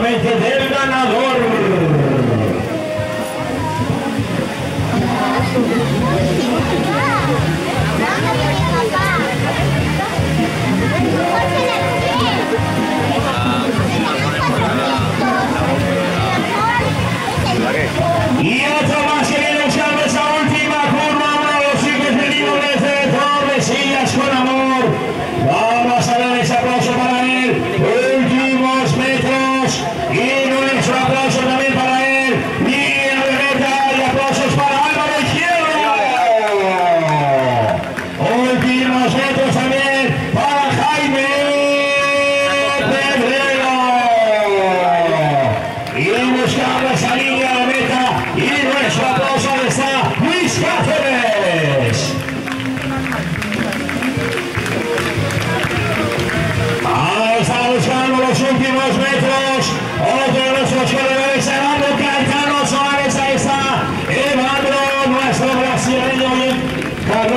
veces del ganador. Y otra más Gay Union Travel Show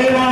Valera.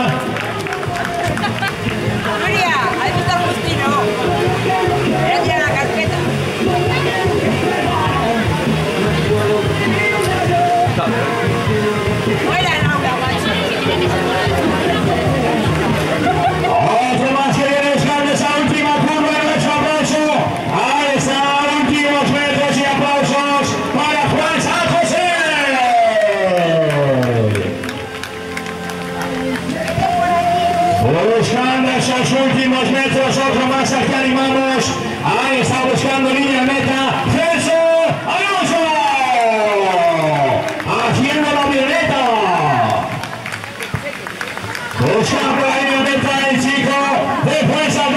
buscando esos últimos metros, otro más aquí animamos, ahí está buscando línea meta, Celso Alonso, haciendo la violeta, buscando la línea meta el chico, después al